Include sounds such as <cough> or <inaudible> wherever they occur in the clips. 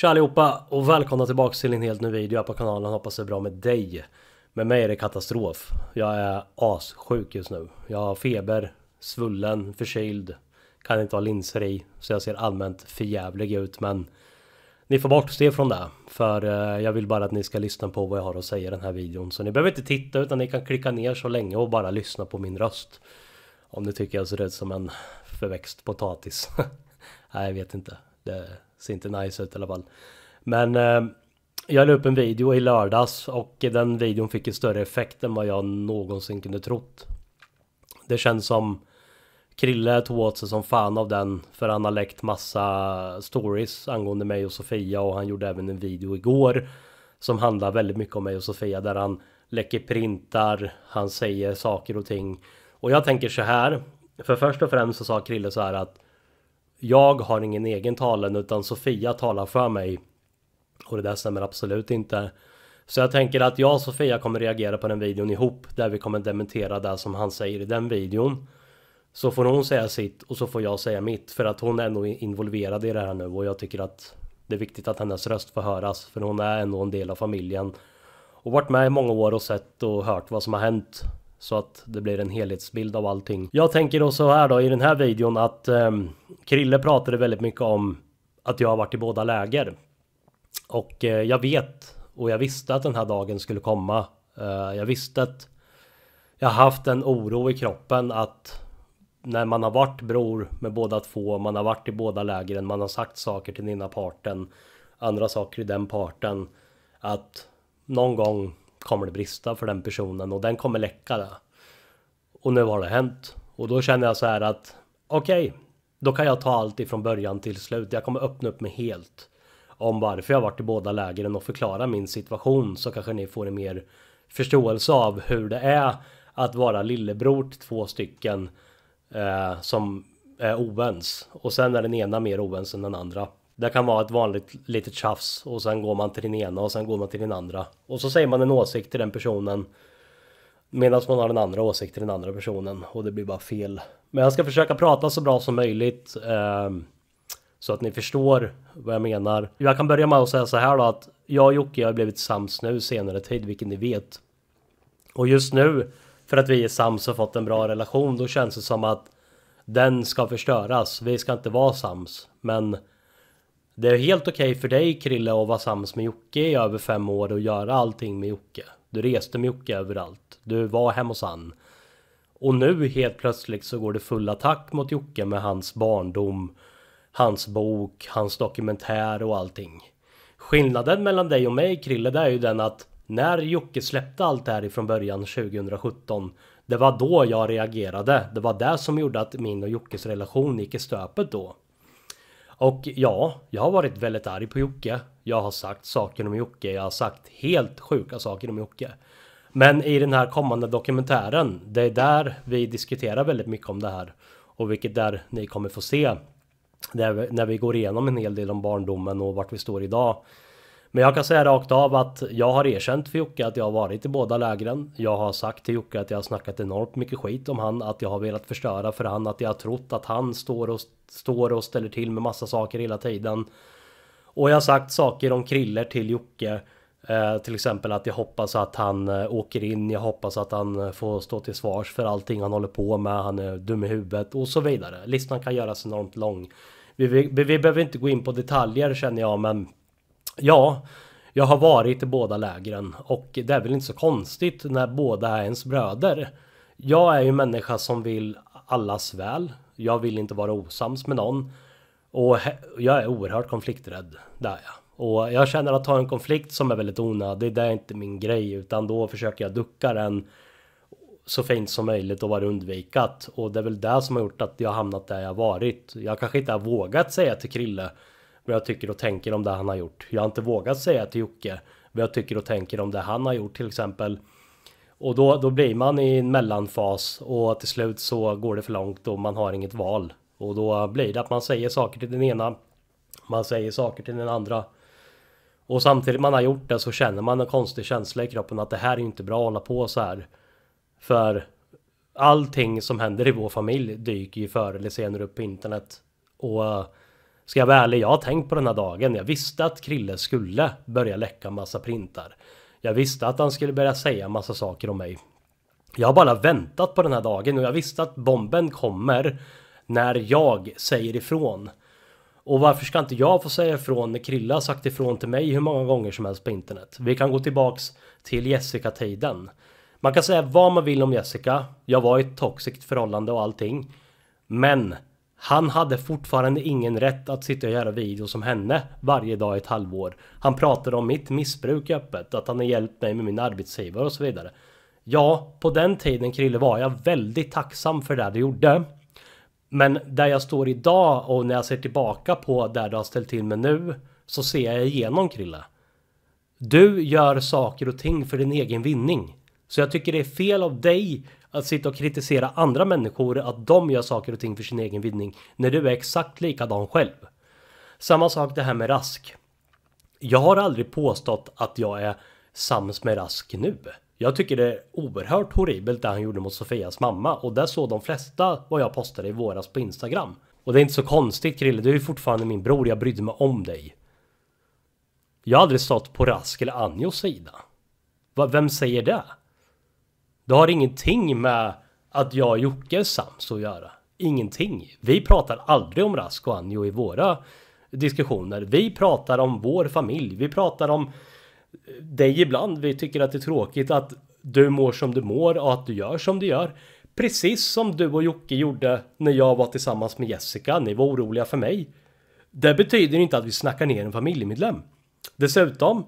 Tja allihopa och välkomna tillbaka till en helt ny video här på kanalen. Hoppas det är bra med dig. Med mig är det katastrof. Jag är assjuk just nu. Jag har feber, svullen, förkyld. Kan inte ha linser i. Så jag ser allmänt förjävlig ut men ni får bortse från det. För eh, jag vill bara att ni ska lyssna på vad jag har att säga i den här videon. Så ni behöver inte titta utan ni kan klicka ner så länge och bara lyssna på min röst. Om ni tycker jag ser ut som en förväxt potatis. <laughs> Nej jag vet inte. Det ser inte nice ut i alla fall. Men eh, jag la upp en video i lördags och den videon fick en större effekt än vad jag någonsin kunde trott. Det känns som Krille tog åt sig som fan av den för han har läckt massa stories angående mig och Sofia och han gjorde även en video igår som handlar väldigt mycket om mig och Sofia där han läcker printar, han säger saker och ting. Och jag tänker så här, för först och främst så sa Krille så här att jag har ingen egen talan utan Sofia talar för mig. Och det där stämmer absolut inte. Så jag tänker att jag och Sofia kommer reagera på den videon ihop där vi kommer dementera det som han säger i den videon. Så får hon säga sitt och så får jag säga mitt för att hon är ändå involverad i det här nu och jag tycker att det är viktigt att hennes röst får höras för hon är ändå en del av familjen. Och varit med i många år och sett och hört vad som har hänt. Så att det blir en helhetsbild av allting. Jag tänker då så här då i den här videon att eh, Krille pratade väldigt mycket om att jag har varit i båda läger. Och eh, jag vet och jag visste att den här dagen skulle komma. Eh, jag visste att jag haft en oro i kroppen att när man har varit bror med båda två, man har varit i båda lägren, man har sagt saker till den ena parten, andra saker i den parten. Att någon gång kommer det brista för den personen och den kommer läcka det. Och nu har det hänt. Och då känner jag så här att okej, okay, då kan jag ta allt ifrån början till slut. Jag kommer öppna upp mig helt om varför jag varit i båda lägren och förklara min situation så kanske ni får en mer förståelse av hur det är att vara lillebror till två stycken eh, som är ovens och sen är den ena mer ovens än den andra. Det kan vara ett vanligt litet tjafs och sen går man till den ena och sen går man till den andra. Och så säger man en åsikt till den personen. Medan man har en andra åsikt till den andra personen och det blir bara fel. Men jag ska försöka prata så bra som möjligt. Eh, så att ni förstår vad jag menar. Jag kan börja med att säga så här då att jag och Jocke har blivit sams nu senare tid, vilket ni vet. Och just nu, för att vi är sams och fått en bra relation, då känns det som att den ska förstöras. Vi ska inte vara sams. Men det är helt okej okay för dig Krille att vara sams med Jocke i över fem år och göra allting med Jocke. Du reste med Jocke överallt. Du var hemma hos han. Och nu helt plötsligt så går det full attack mot Jocke med hans barndom, hans bok, hans dokumentär och allting. Skillnaden mellan dig och mig Krille det är ju den att när Jocke släppte allt det här ifrån början 2017 Det var då jag reagerade. Det var det som gjorde att min och Jockes relation gick i stöpet då. Och ja, jag har varit väldigt arg på Jocke. Jag har sagt saker om Jocke. Jag har sagt helt sjuka saker om Jocke. Men i den här kommande dokumentären, det är där vi diskuterar väldigt mycket om det här. Och vilket där ni kommer få se. Där, när vi går igenom en hel del om barndomen och vart vi står idag. Men jag kan säga rakt av att jag har erkänt för Jocke att jag har varit i båda lägren. Jag har sagt till Jocke att jag har snackat enormt mycket skit om han, att jag har velat förstöra för han, att jag har trott att han står och, står och ställer till med massa saker hela tiden. Och jag har sagt saker om Kriller till Jocke. Eh, till exempel att jag hoppas att han eh, åker in, jag hoppas att han eh, får stå till svars för allting han håller på med, han är dum i huvudet och så vidare. Listan kan göras enormt lång. Vi, vi, vi behöver inte gå in på detaljer känner jag, men Ja, jag har varit i båda lägren och det är väl inte så konstigt när båda är ens bröder. Jag är ju människa som vill allas väl. Jag vill inte vara osams med någon. Och jag är oerhört konflikträdd. Det är jag. Och jag känner att ta en konflikt som är väldigt onödig, det är inte min grej. Utan då försöker jag ducka den så fint som möjligt och vara undvikat. Och det är väl det som har gjort att jag hamnat där jag varit. Jag kanske inte har vågat säga till Krille vad jag tycker och tänker om det han har gjort. Jag har inte vågat säga till Jocke vad jag tycker och tänker om det han har gjort till exempel. Och då, då blir man i en mellanfas och till slut så går det för långt och man har inget val. Och då blir det att man säger saker till den ena. Man säger saker till den andra. Och samtidigt man har gjort det så känner man en konstig känsla i kroppen att det här är inte bra att hålla på så här. För allting som händer i vår familj dyker ju förr eller senare upp på internet. Och Ska jag vara ärlig, jag har tänkt på den här dagen. Jag visste att Krille skulle börja läcka massa printar. Jag visste att han skulle börja säga massa saker om mig. Jag har bara väntat på den här dagen och jag visste att bomben kommer när jag säger ifrån. Och varför ska inte jag få säga ifrån när Krilla har sagt ifrån till mig hur många gånger som helst på internet? Vi kan gå tillbaks till Jessica-tiden. Man kan säga vad man vill om Jessica. Jag var i ett toxic förhållande och allting. Men han hade fortfarande ingen rätt att sitta och göra videos om henne varje dag i ett halvår. Han pratade om mitt missbruk öppet, att han har hjälpt mig med min arbetsgivare och så vidare. Ja, på den tiden Krille var jag väldigt tacksam för det du gjorde. Men där jag står idag och när jag ser tillbaka på där du har ställt till med nu så ser jag igenom Krille. Du gör saker och ting för din egen vinning. Så jag tycker det är fel av dig att sitta och kritisera andra människor att de gör saker och ting för sin egen vinning när du är exakt likadan själv. Samma sak det här med Rask. Jag har aldrig påstått att jag är sams med Rask nu. Jag tycker det är oerhört horribelt det han gjorde mot Sofias mamma och där såg de flesta vad jag postade i våras på Instagram. Och det är inte så konstigt Krille, du är fortfarande min bror, jag brydde mig om dig. Jag har aldrig stått på Rask eller Anjos sida. Vem säger det? Det har ingenting med att jag och Jocke är sams att göra. Ingenting. Vi pratar aldrig om Rask och Anjo i våra diskussioner. Vi pratar om vår familj. Vi pratar om dig ibland. Vi tycker att det är tråkigt att du mår som du mår och att du gör som du gör. Precis som du och Jocke gjorde när jag var tillsammans med Jessica. Ni var oroliga för mig. Det betyder inte att vi snackar ner en familjemedlem. Dessutom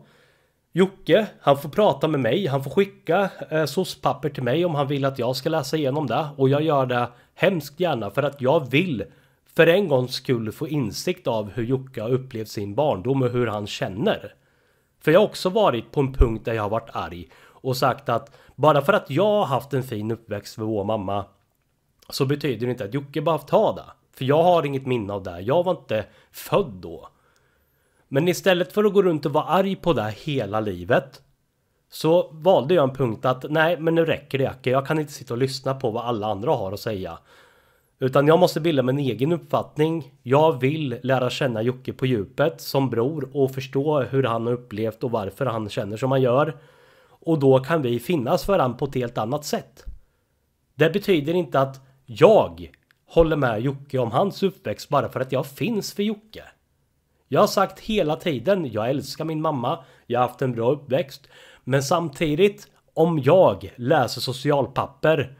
Jocke, han får prata med mig, han får skicka eh, soc-papper till mig om han vill att jag ska läsa igenom det och jag gör det hemskt gärna för att jag vill för en gångs skull få insikt av hur Jocke har upplevt sin barndom och hur han känner. För jag har också varit på en punkt där jag har varit arg och sagt att bara för att jag har haft en fin uppväxt för vår mamma så betyder det inte att Jocke behövt ha det. För jag har inget minne av det. Jag var inte född då. Men istället för att gå runt och vara arg på det hela livet så valde jag en punkt att nej, men nu räcker det Jacke. Jag kan inte sitta och lyssna på vad alla andra har att säga. Utan jag måste bilda min egen uppfattning. Jag vill lära känna Jocke på djupet som bror och förstå hur han har upplevt och varför han känner som han gör. Och då kan vi finnas för varandra på ett helt annat sätt. Det betyder inte att jag håller med Jocke om hans uppväxt bara för att jag finns för Jocke. Jag har sagt hela tiden, jag älskar min mamma, jag har haft en bra uppväxt. Men samtidigt, om jag läser socialpapper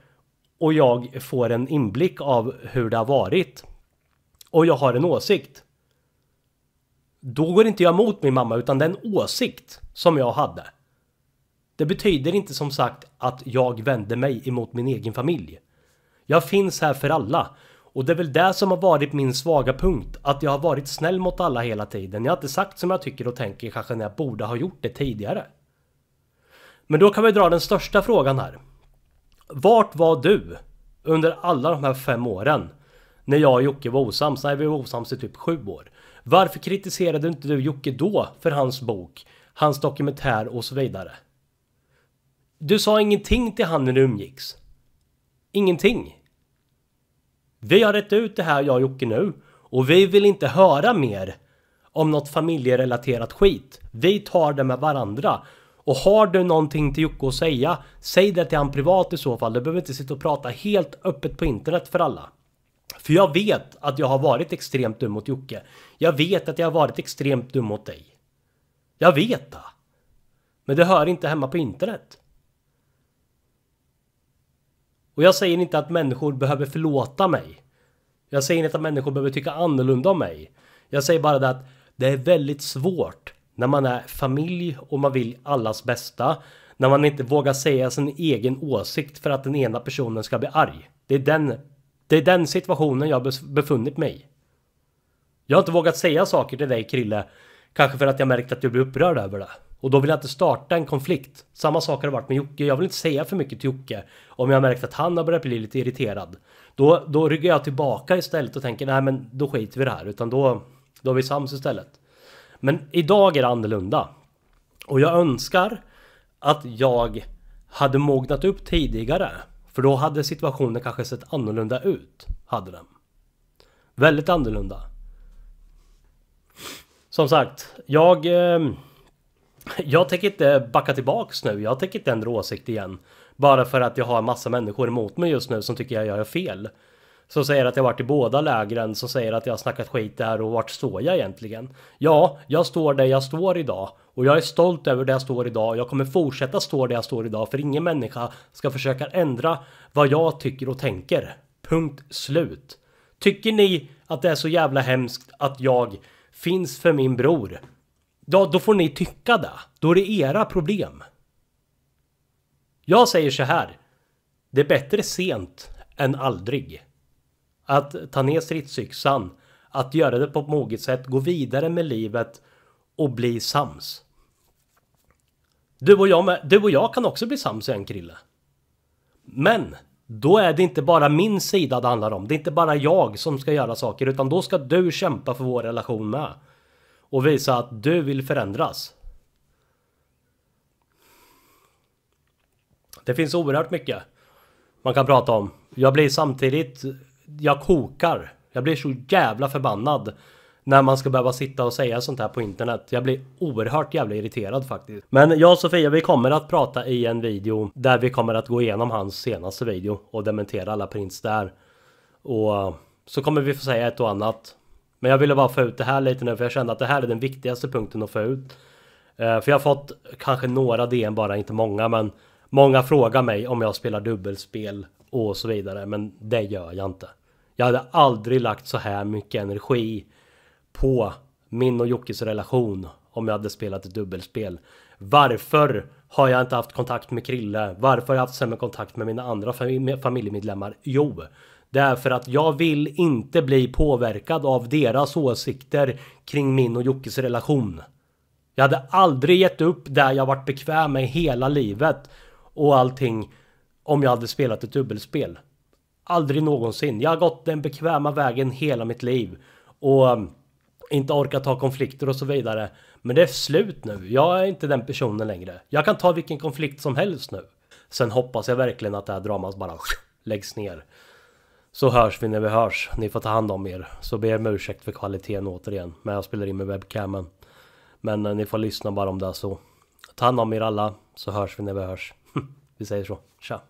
och jag får en inblick av hur det har varit och jag har en åsikt. Då går inte jag emot min mamma utan den åsikt som jag hade. Det betyder inte som sagt att jag vänder mig emot min egen familj. Jag finns här för alla och det är väl det som har varit min svaga punkt. Att jag har varit snäll mot alla hela tiden. Jag har inte sagt som jag tycker och tänker kanske när jag borde ha gjort det tidigare. Men då kan vi dra den största frågan här. Vart var du under alla de här fem åren? När jag och Jocke var osams? Nej, vi var osams i typ sju år. Varför kritiserade inte du Jocke då för hans bok, hans dokumentär och så vidare? Du sa ingenting till han när du umgicks. Ingenting. Vi har rätt ut det här jag och Jocke nu och vi vill inte höra mer om något familjerelaterat skit. Vi tar det med varandra. Och har du någonting till Jocke att säga, säg det till han privat i så fall. Du behöver inte sitta och prata helt öppet på internet för alla. För jag vet att jag har varit extremt dum mot Jocke. Jag vet att jag har varit extremt dum mot dig. Jag vet det. Men det hör inte hemma på internet. Och jag säger inte att människor behöver förlåta mig. Jag säger inte att människor behöver tycka annorlunda om mig. Jag säger bara det att det är väldigt svårt när man är familj och man vill allas bästa. När man inte vågar säga sin egen åsikt för att den ena personen ska bli arg. Det är den, det är den situationen jag befunnit mig i. Jag har inte vågat säga saker till dig Krille. Kanske för att jag märkt att du blir upprörd över det. Och då vill jag inte starta en konflikt. Samma sak har det varit med Jocke. Jag vill inte säga för mycket till Jocke. Om jag märkt att han har börjat bli lite irriterad. Då, då ryggar jag tillbaka istället och tänker nej men då skiter vi i det här. Utan då, då är vi sams istället. Men idag är det annorlunda. Och jag önskar att jag hade mognat upp tidigare. För då hade situationen kanske sett annorlunda ut. Hade den. Väldigt annorlunda. Som sagt, jag... Eh, jag tänker inte backa tillbaks nu. Jag tänker inte ändra åsikt igen. Bara för att jag har massa människor emot mig just nu som tycker jag gör fel. Som säger att jag varit i båda lägren, som säger att jag har snackat skit där och vart står jag egentligen? Ja, jag står där jag står idag. Och jag är stolt över där jag står idag. Jag kommer fortsätta stå där jag står idag. För ingen människa ska försöka ändra vad jag tycker och tänker. Punkt slut. Tycker ni att det är så jävla hemskt att jag finns för min bror? Ja, då får ni tycka det. Då är det era problem. Jag säger så här. Det är bättre sent än aldrig. Att ta ner stridsyxan, att göra det på ett moget sätt, gå vidare med livet och bli sams. Du och jag, med, du och jag kan också bli sams en Krille. Men då är det inte bara min sida det handlar om. Det är inte bara jag som ska göra saker utan då ska du kämpa för vår relation med. Och visa att du vill förändras. Det finns oerhört mycket man kan prata om. Jag blir samtidigt, jag kokar. Jag blir så jävla förbannad när man ska behöva sitta och säga sånt här på internet. Jag blir oerhört jävla irriterad faktiskt. Men jag och Sofia, vi kommer att prata i en video där vi kommer att gå igenom hans senaste video och dementera alla prints där. Och så kommer vi få säga ett och annat. Men jag ville bara få ut det här lite nu för jag kände att det här är den viktigaste punkten att få ut. Eh, för jag har fått kanske några DM bara, inte många men Många frågar mig om jag spelar dubbelspel och så vidare men det gör jag inte. Jag hade aldrig lagt så här mycket energi på min och Jockes relation om jag hade spelat ett dubbelspel. Varför har jag inte haft kontakt med Krille? Varför har jag haft sämre kontakt med mina andra familjemedlemmar? Jo, det är för att jag vill inte bli påverkad av deras åsikter kring min och Jockes relation. Jag hade aldrig gett upp där jag varit bekväm med hela livet och allting om jag hade spelat ett dubbelspel. Aldrig någonsin. Jag har gått den bekväma vägen hela mitt liv och um, inte orkat ta konflikter och så vidare. Men det är slut nu. Jag är inte den personen längre. Jag kan ta vilken konflikt som helst nu. Sen hoppas jag verkligen att det här dramat bara läggs ner. Så hörs vi när vi hörs. Ni får ta hand om er. Så ber jag om ursäkt för kvaliteten återigen. Men jag spelar in med webcamen. Men eh, ni får lyssna bara om det är så. Ta hand om er alla. Så hörs vi när vi hörs. <laughs> vi säger så. Tja!